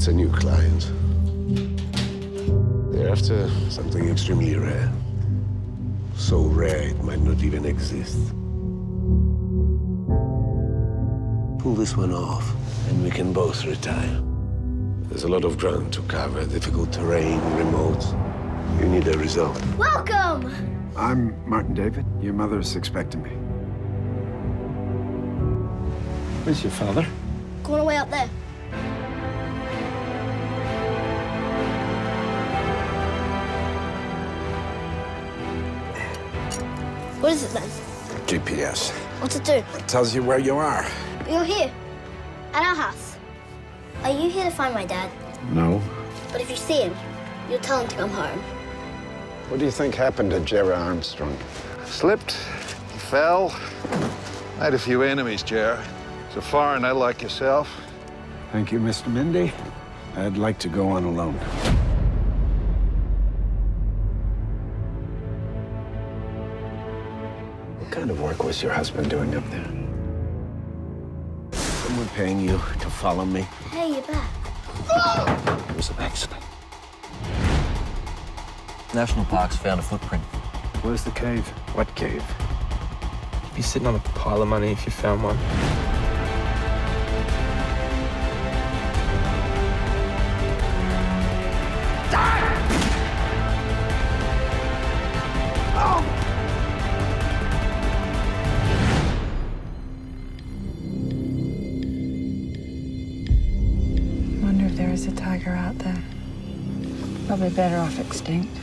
It's a new client. They're after something extremely rare. So rare it might not even exist. Pull this one off, and we can both retire. There's a lot of ground to cover, difficult terrain, remote. You need a result. Welcome! I'm Martin David. Your mother's expecting me. Where's your father? Going away up there. What is it then? GPS. What's it do? It tells you where you are. But you're here. At our house. Are you here to find my dad? No. But if you see him, you'll tell him to come home. What do you think happened to Jarrah Armstrong? Slipped, fell. I had a few enemies, Jer. He's a foreigner like yourself. Thank you, Mr. Mindy. I'd like to go on alone. What kind of work was your husband doing up there? Someone paying you to follow me? Hey, you're back. It was an accident. National Parks found a footprint. Where's the cave? What cave? You'd be sitting on a pile of money if you found one. Is a tiger out there. Probably better off extinct.